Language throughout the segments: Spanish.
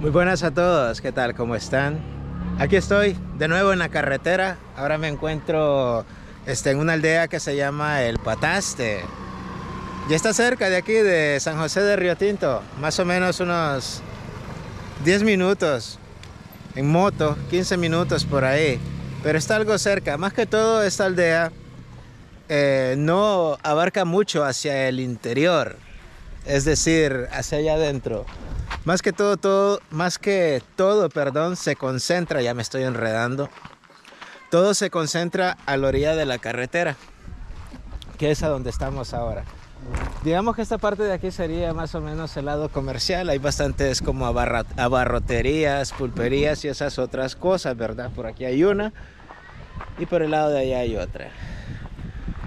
Muy buenas a todos, ¿qué tal? ¿Cómo están? Aquí estoy de nuevo en la carretera. Ahora me encuentro este, en una aldea que se llama El Pataste. Ya está cerca de aquí, de San José de Río Tinto. Más o menos unos 10 minutos en moto, 15 minutos por ahí. Pero está algo cerca. Más que todo, esta aldea eh, no abarca mucho hacia el interior. Es decir, hacia allá adentro. Más que todo, todo, más que todo, perdón, se concentra, ya me estoy enredando. Todo se concentra a la orilla de la carretera, que es a donde estamos ahora. Digamos que esta parte de aquí sería más o menos el lado comercial. Hay bastantes como abarroterías, pulperías y esas otras cosas, ¿verdad? Por aquí hay una y por el lado de allá hay otra.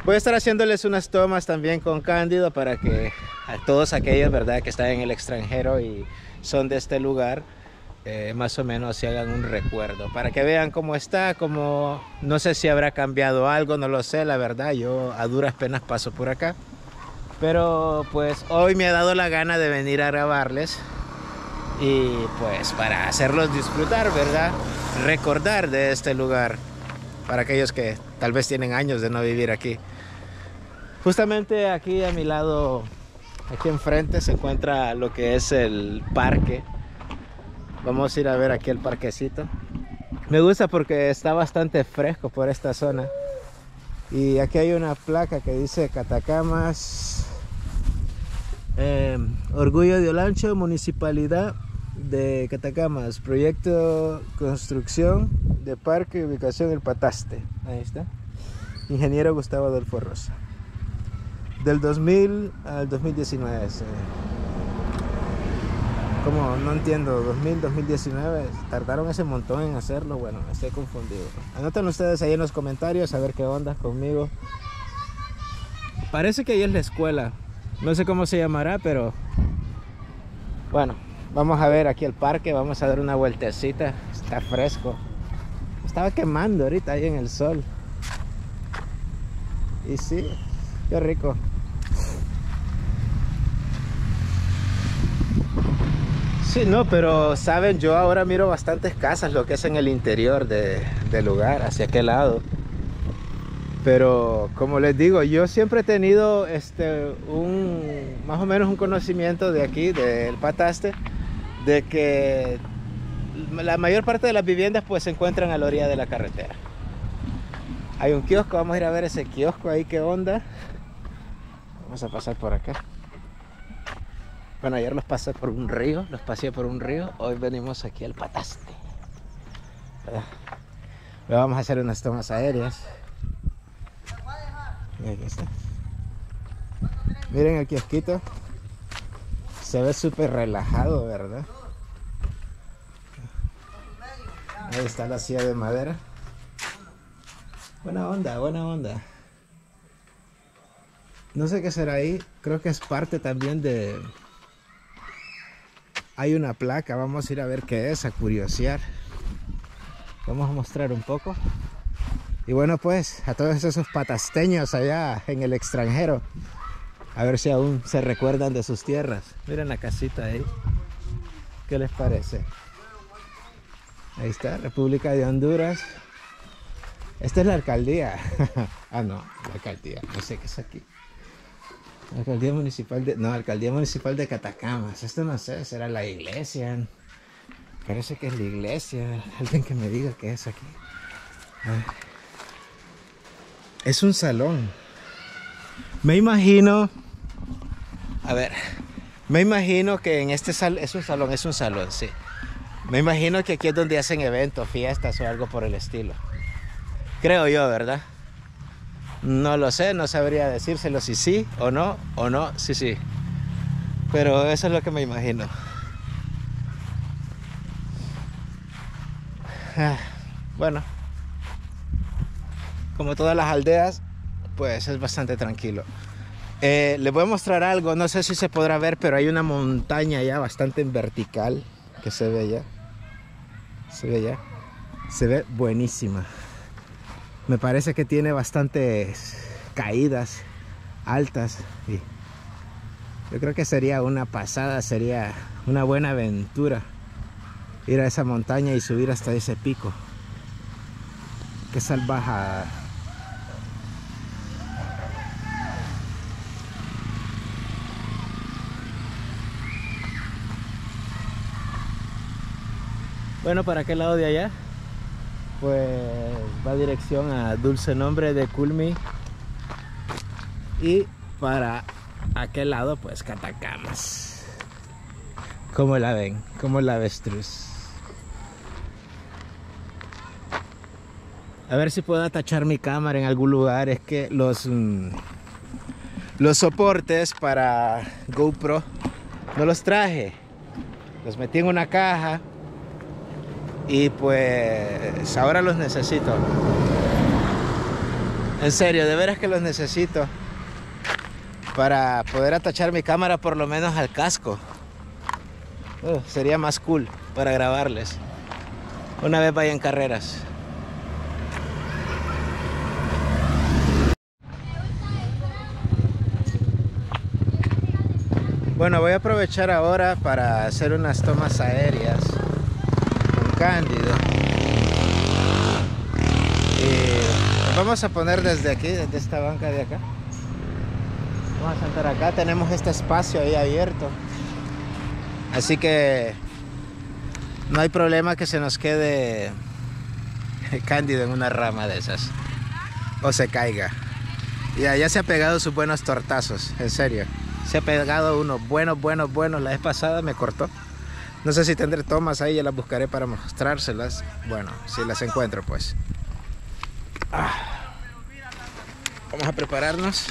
Voy a estar haciéndoles unas tomas también con Cándido para que a todos aquellos, ¿verdad?, que están en el extranjero y son de este lugar, eh, más o menos se hagan un recuerdo, para que vean cómo está, como no sé si habrá cambiado algo, no lo sé, la verdad, yo a duras penas paso por acá. Pero pues hoy me ha dado la gana de venir a grabarles y pues para hacerlos disfrutar, ¿verdad? Recordar de este lugar para aquellos que tal vez tienen años de no vivir aquí. Justamente aquí a mi lado, aquí enfrente se encuentra lo que es el parque. Vamos a ir a ver aquí el parquecito. Me gusta porque está bastante fresco por esta zona. Y aquí hay una placa que dice Catacamas, eh, Orgullo de Olancho, Municipalidad de Catacamas, Proyecto Construcción de Parque Ubicación El Pataste. Ahí está. Ingeniero Gustavo Adolfo Rosa del 2000 al 2019. Como no entiendo, 2000, 2019, tardaron ese montón en hacerlo. Bueno, estoy confundido. Anoten ustedes ahí en los comentarios a ver qué onda conmigo. Parece que ahí es la escuela. No sé cómo se llamará, pero bueno, vamos a ver aquí el parque. Vamos a dar una vueltecita. Está fresco. Estaba quemando ahorita ahí en el sol. Y sí, qué rico. Sí, no, pero saben, yo ahora miro bastantes casas, lo que es en el interior de, del lugar, hacia aquel lado. Pero como les digo, yo siempre he tenido este, un, más o menos un conocimiento de aquí, del Pataste, de que la mayor parte de las viviendas pues se encuentran a la orilla de la carretera. Hay un kiosco, vamos a ir a ver ese kiosco ahí, qué onda. Vamos a pasar por acá. Bueno, ayer los pasé por un río, los pasé por un río. Hoy venimos aquí al Pataste. vamos a hacer unas tomas aéreas. Miren el kiosquito. Se ve súper relajado, ¿verdad? Ahí está la silla de madera. Buena onda, buena onda. No sé qué será ahí. Creo que es parte también de, hay una placa, vamos a ir a ver qué es, a curiosear. Vamos a mostrar un poco. Y bueno, pues a todos esos patasteños allá en el extranjero, a ver si aún se recuerdan de sus tierras. Miren la casita ahí. ¿Qué les parece? Ahí está, República de Honduras. Esta es la alcaldía. ah, no, la alcaldía. No sé qué es aquí. Alcaldía Municipal de... No, Alcaldía Municipal de Catacamas. Esto no sé, será la iglesia. Parece que es la iglesia. Alguien que me diga qué es aquí. Es un salón. Me imagino... A ver. Me imagino que en este salón... Es un salón, es un salón, sí. Me imagino que aquí es donde hacen eventos, fiestas o algo por el estilo. Creo yo, ¿verdad? No lo sé, no sabría decírselo si sí o no, o no, sí, sí. Pero eso es lo que me imagino. Ah, bueno, como todas las aldeas, pues es bastante tranquilo. Eh, les voy a mostrar algo, no sé si se podrá ver, pero hay una montaña ya bastante en vertical que se ve ya. Se ve ya. Se ve buenísima. Me parece que tiene bastantes caídas altas y yo creo que sería una pasada, sería una buena aventura ir a esa montaña y subir hasta ese pico. Qué salvajada. Bueno, para aquel lado de allá, pues va dirección a Dulce Nombre de Culmi. Y para aquel lado, pues Catacamas. ¿Cómo la ven? ¿Cómo la avestruz? A ver si puedo atachar mi cámara en algún lugar. Es que los, mm, los soportes para GoPro no los traje. Los metí en una caja y pues ahora los necesito. En serio, de veras que los necesito para poder atachar mi cámara por lo menos al casco. Uh, sería más cool para grabarles. Una vez vaya en carreras. Bueno, voy a aprovechar ahora para hacer unas tomas aéreas Cándido. Y vamos a poner desde aquí, desde esta banca de acá. Vamos a sentar acá, tenemos este espacio ahí abierto. Así que no hay problema que se nos quede Cándido en una rama de esas. O se caiga. Ya, ya se ha pegado sus buenos tortazos, en serio. Se ha pegado unos buenos, buenos, buenos. La vez pasada me cortó. No sé si tendré tomas ahí, ya las buscaré para mostrárselas. Bueno, si las encuentro pues. Ah. Vamos a prepararnos.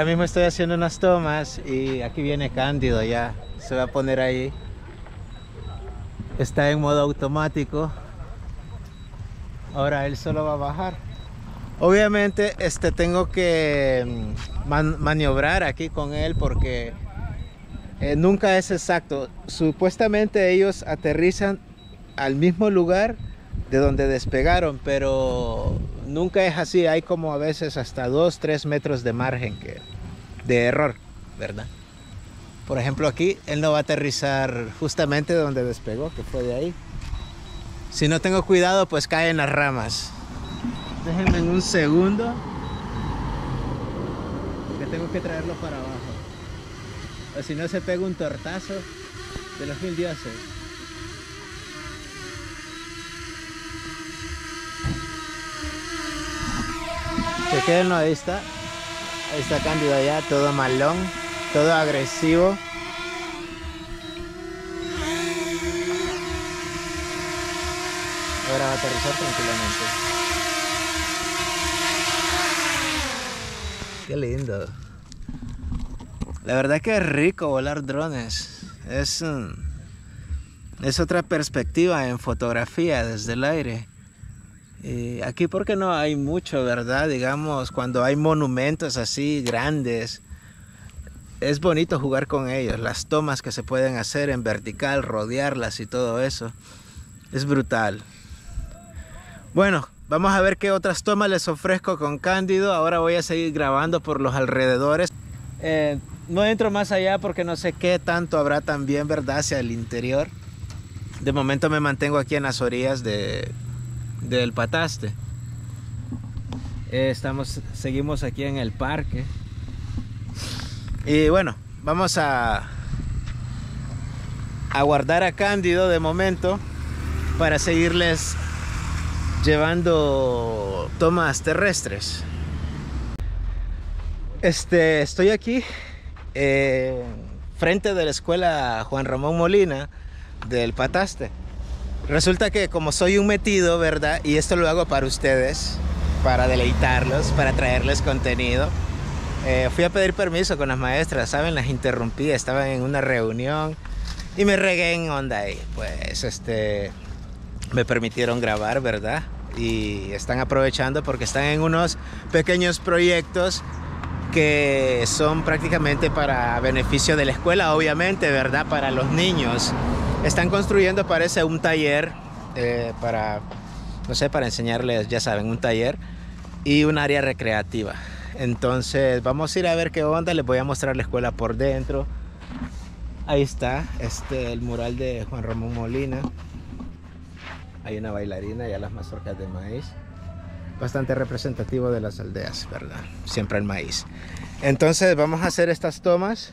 Ahora mismo estoy haciendo unas tomas y aquí viene Cándido ya. Se va a poner ahí. Está en modo automático. Ahora él solo va a bajar. Obviamente este tengo que mm, maniobrar aquí con él porque eh, nunca es exacto. Supuestamente ellos aterrizan al mismo lugar de donde despegaron, pero nunca es así, hay como a veces hasta 2, 3 metros de margen que, de error, ¿verdad? Por ejemplo aquí, él no va a aterrizar justamente donde despegó, que fue de ahí. Si no tengo cuidado, pues cae en las ramas. Déjenme en un segundo. Que tengo que traerlo para abajo. O si no se pega un tortazo de los mil dioses. Ahí está. Ahí está Cándido allá, todo malón, todo agresivo. Ahora va a aterrizar tranquilamente. Qué lindo. La verdad que es rico volar drones. Es, es otra perspectiva en fotografía desde el aire. Eh, aquí porque no hay mucho, ¿verdad? Digamos, cuando hay monumentos así grandes, es bonito jugar con ellos, las tomas que se pueden hacer en vertical, rodearlas y todo eso. Es brutal. Bueno, vamos a ver qué otras tomas les ofrezco con Cándido. Ahora voy a seguir grabando por los alrededores. Eh, no entro más allá porque no sé qué tanto habrá también, ¿verdad? Hacia el interior. De momento me mantengo aquí en las orillas de, del Pataste. Eh, estamos, seguimos aquí en el parque. Y bueno, vamos a, a guardar a Cándido de momento para seguirles llevando tomas terrestres. Este, estoy aquí eh, frente de la escuela Juan Ramón Molina del Pataste. Resulta que como soy un metido, ¿verdad? Y esto lo hago para ustedes, para deleitarlos, para traerles contenido. Eh, fui a pedir permiso con las maestras, ¿saben? Las interrumpí, estaban en una reunión y me regué en onda ahí. Pues este, me permitieron grabar, ¿verdad? Y están aprovechando porque están en unos pequeños proyectos que son prácticamente para beneficio de la escuela, obviamente, ¿verdad? Para los niños. Están construyendo, parece, un taller eh, para, no sé, para enseñarles, ya saben, un taller y un área recreativa. Entonces, vamos a ir a ver qué onda. Les voy a mostrar la escuela por dentro. Ahí está, este, el mural de Juan Ramón Molina. Hay una bailarina y a las mazorcas de maíz. Bastante representativo de las aldeas, ¿verdad? Siempre el maíz. Entonces vamos a hacer estas tomas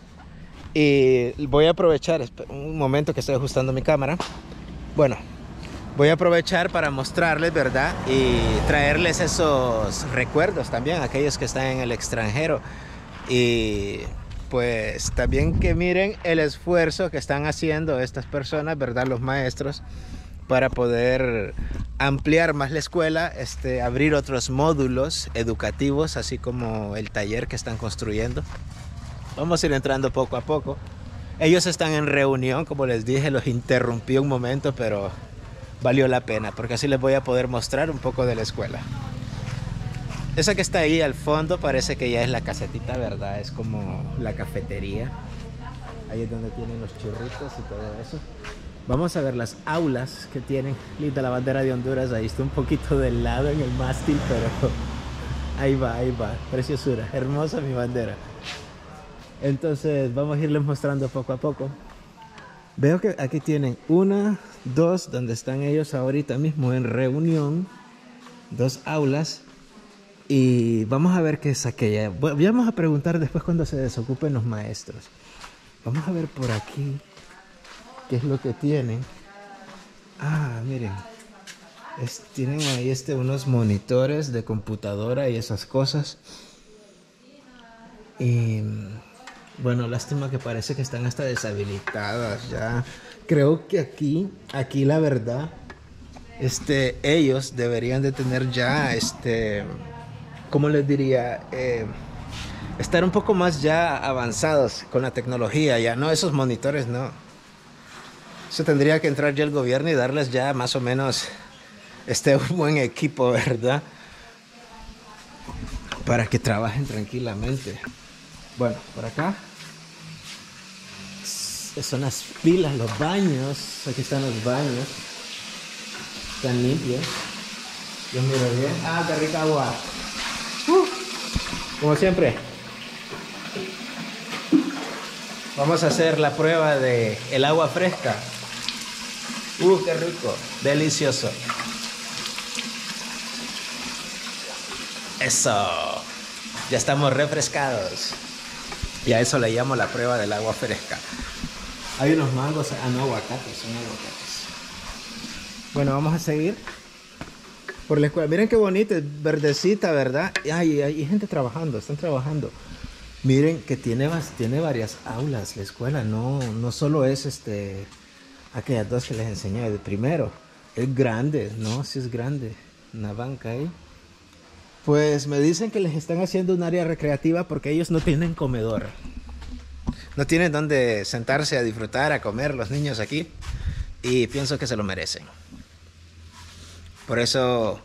y voy a aprovechar un momento que estoy ajustando mi cámara. Bueno, voy a aprovechar para mostrarles, ¿verdad? Y traerles esos recuerdos también, aquellos que están en el extranjero. Y pues también que miren el esfuerzo que están haciendo estas personas, ¿verdad? Los maestros para poder ampliar más la escuela, este, abrir otros módulos educativos, así como el taller que están construyendo. Vamos a ir entrando poco a poco. Ellos están en reunión, como les dije, los interrumpí un momento, pero valió la pena, porque así les voy a poder mostrar un poco de la escuela. Esa que está ahí al fondo parece que ya es la casetita, ¿verdad? Es como la cafetería. Ahí es donde tienen los churritos y todo eso. Vamos a ver las aulas que tienen. Linda la bandera de Honduras. Ahí está un poquito del lado en el mástil, pero ahí va, ahí va. Preciosura. Hermosa mi bandera. Entonces vamos a irles mostrando poco a poco. Veo que aquí tienen una, dos, donde están ellos ahorita mismo en reunión. Dos aulas. Y vamos a ver qué es aquella. Vamos a preguntar después cuando se desocupen los maestros. Vamos a ver por aquí qué es lo que tienen. Ah, miren. tienen ahí este, unos monitores de computadora y esas cosas. Y bueno, lástima que parece que están hasta deshabilitadas ya. Creo que aquí, aquí la verdad, este, ellos deberían de tener ya, este, ¿cómo les diría? Eh, estar un poco más ya avanzados con la tecnología, ya no esos monitores, no. Eso tendría que entrar ya el gobierno y darles ya más o menos este un buen equipo, ¿verdad? Para que trabajen tranquilamente. Bueno, por acá son las pilas, los baños. Aquí están los baños. Están limpios. Yo miro bien. Ah, qué rica agua. Uh, como siempre. Vamos a hacer la prueba de el agua fresca. Uh, qué rico, delicioso. Eso. Ya estamos refrescados. Y a eso le llamo la prueba del agua fresca. Hay unos mangos, ah no, aguacates, son aguacates. Bueno, vamos a seguir por la escuela. Miren qué bonita, verdecita, ¿verdad? Ay, hay gente trabajando, están trabajando. Miren que tiene, tiene varias aulas la escuela, no, no solo es este aquellas dos que les enseñé de primero. Es grande, ¿no? Sí es grande. Una banca ahí. Pues me dicen que les están haciendo un área recreativa porque ellos no tienen comedor. No tienen donde sentarse a disfrutar, a comer los niños aquí. Y pienso que se lo merecen. Por eso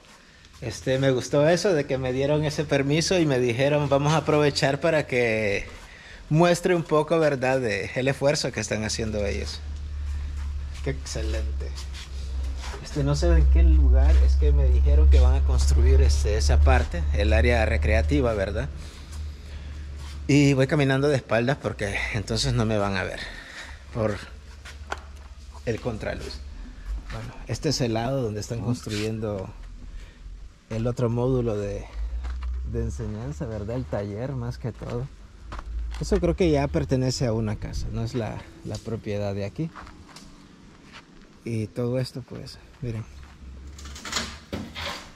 este, me gustó eso de que me dieron ese permiso y me dijeron vamos a aprovechar para que muestre un poco, ¿verdad?, el esfuerzo que están haciendo ellos. Qué excelente. Este, no sé en qué lugar, es que me dijeron que van a construir este, esa parte, el área recreativa, ¿verdad? Y voy caminando de espaldas porque entonces no me van a ver por el contraluz. Bueno, este es el lado donde están construyendo el otro módulo de, de enseñanza, ¿verdad? El taller más que todo. Eso creo que ya pertenece a una casa, no es la, la propiedad de aquí. Y todo esto, pues, miren.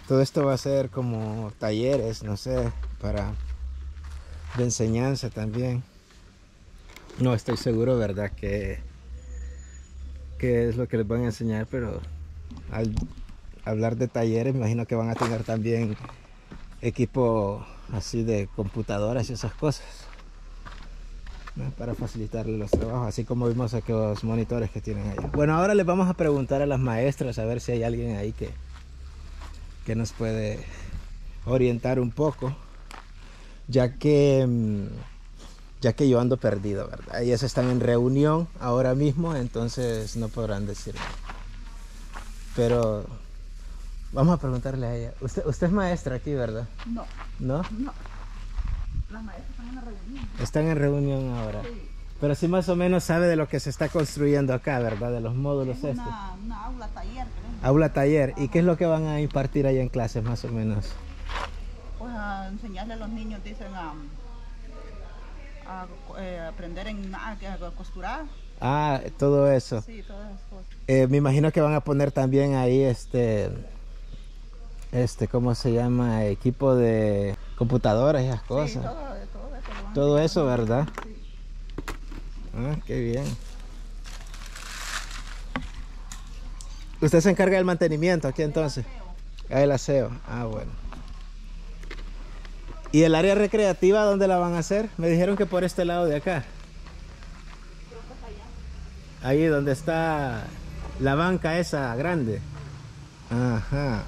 Todo esto va a ser como talleres, no sé, para de enseñanza también. No estoy seguro, ¿verdad? Que, que es lo que les van a enseñar, pero al hablar de talleres, me imagino que van a tener también equipo así de computadoras y esas cosas para facilitarle los trabajos, así como vimos aquellos monitores que tienen allá. Bueno, ahora les vamos a preguntar a las maestras a ver si hay alguien ahí que, que nos puede orientar un poco, ya que, mm, ya que yo ando perdido, ¿verdad? Ellas están en reunión ahora mismo, entonces no podrán decirme. Pero vamos a preguntarle a ella. Usted, usted es maestra aquí, ¿verdad? No. ¿No? No. Las maestras están en la reunión. Están en reunión ahora. Sí. Pero sí más o menos sabe de lo que se está construyendo acá, ¿verdad? De los módulos Es estos. una, una aula taller. Aula taller. ¿Y qué es lo que van a impartir allá en clases más o menos? A enseñarle a los niños, dicen, a, a, eh, aprender en, a, a costurar. Ah, todo eso. Sí, todas esas cosas. Eh, me imagino que van a poner también ahí este, este, ¿cómo se llama? Equipo de computadoras y esas Sí, cosas. todo, todo eso. Todo eso, ¿verdad? Sí. Ah, qué bien. ¿Usted se encarga del mantenimiento aquí entonces? Ah, el aseo. Ah, bueno. ¿Y el área recreativa dónde la van a hacer? Me dijeron que por este lado de acá. Ahí donde está la banca esa grande. Ajá.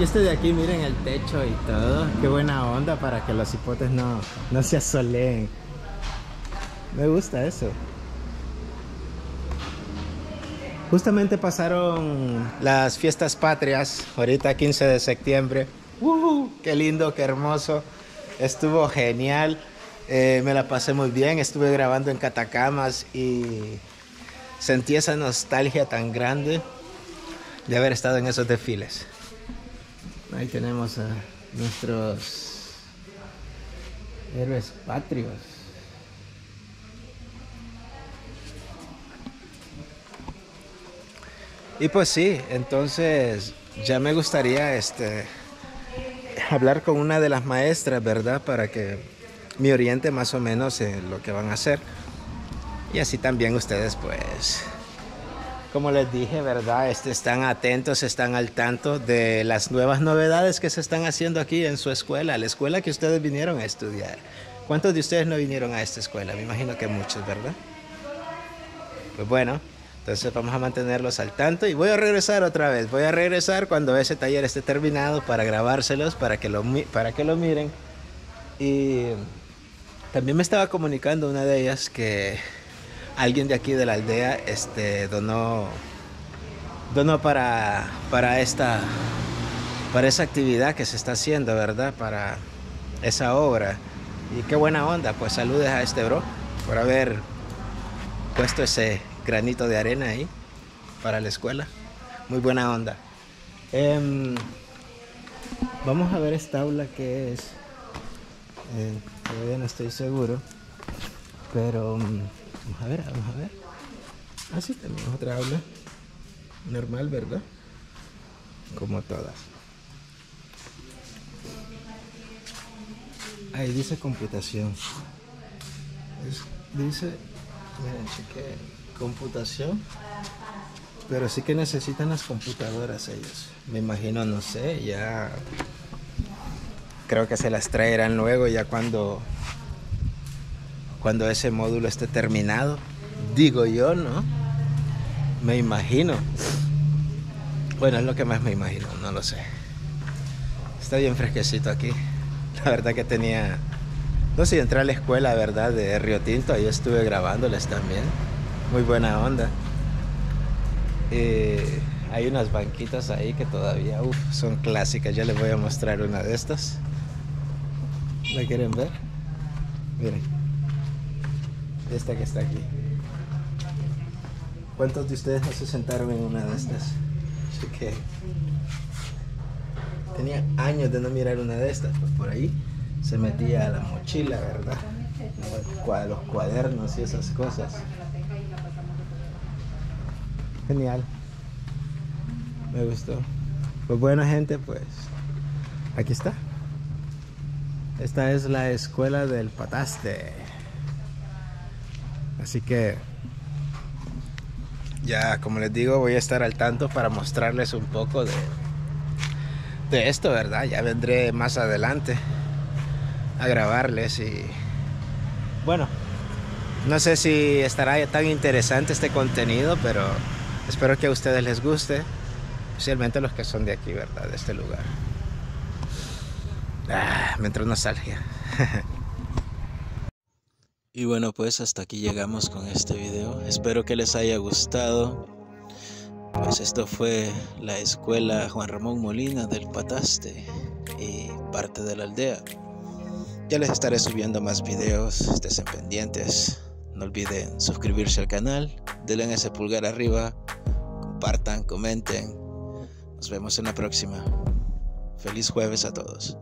Y este de aquí, miren el techo y todo. Qué buena onda para que los hipotes no, no se asoleen. Me gusta eso. Justamente pasaron las fiestas patrias, ahorita 15 de septiembre. ¡Uh! ¡Qué lindo, qué hermoso! Estuvo genial. Eh, me la pasé muy bien. Estuve grabando en Catacamas y sentí esa nostalgia tan grande de haber estado en esos desfiles. Ahí tenemos a nuestros héroes patrios. Y pues sí, entonces ya me gustaría este hablar con una de las maestras, ¿verdad? Para que me oriente más o menos en lo que van a hacer. Y así también ustedes pues como les dije, ¿verdad? Este, están atentos, están al tanto de las nuevas novedades que se están haciendo aquí en su escuela, la escuela que ustedes vinieron a estudiar. ¿Cuántos de ustedes no vinieron a esta escuela? Me imagino que muchos, ¿verdad? Pues bueno, entonces vamos a mantenerlos al tanto y voy a regresar otra vez. Voy a regresar cuando ese taller esté terminado para grabárselos, para que lo, para que lo miren. Y también me estaba comunicando una de ellas que alguien de aquí de la aldea este, donó, donó para, para, esta, para esa actividad que se está haciendo, ¿verdad? Para esa obra. Y qué buena onda, pues saludes a este bro por haber puesto ese granito de arena ahí para la escuela. Muy buena onda. Em, vamos a ver esta aula que es. Eh, todavía no estoy seguro. Pero mm, vamos a ver, vamos a ver. Ah, sí, tenemos otra aula. Normal, ¿verdad? Como todas. Ahí dice computación. Dice, miren, computación. Pero sí que necesitan las computadoras ellos. Me imagino, no sé, ya. Creo que se las traerán luego ya cuando. Cuando ese módulo esté terminado. Digo yo, ¿no? Me imagino. Bueno, es lo que más me imagino, no lo sé. Está bien fresquecito aquí. La verdad que tenía No sé, entré a la escuela, ¿verdad? De Río Tinto, ahí estuve grabándoles también. Muy buena onda. Eh, hay unas banquitas ahí que todavía uf, son clásicas. Ya les voy a mostrar una de estas. ¿La quieren ver? Miren. Esta que está aquí. ¿Cuántos de ustedes no se sentaron en una de estas? Así que tenía años de no mirar una de estas. Pues por ahí se metía la mochila, ¿verdad? Los cuadernos y esas cosas. Genial. Me gustó. Pues bueno gente, pues aquí está. Esta es la escuela del pataste. Así que ya como les digo voy a estar al tanto para mostrarles un poco de, de esto, ¿verdad? Ya vendré más adelante a grabarles y bueno, no sé si estará tan interesante este contenido, pero espero que a ustedes les guste, especialmente los que son de aquí, ¿verdad? De este lugar. Ah, me entró nostalgia. y bueno, pues hasta aquí llegamos con este video. Espero que les haya gustado. Pues esto fue la escuela Juan Ramón Molina del Pataste y parte de la aldea. Ya les estaré subiendo más videos, estén pendientes. No olviden suscribirse al canal, denle ese pulgar arriba, compartan, comenten. Nos vemos en la próxima. Feliz jueves a todos.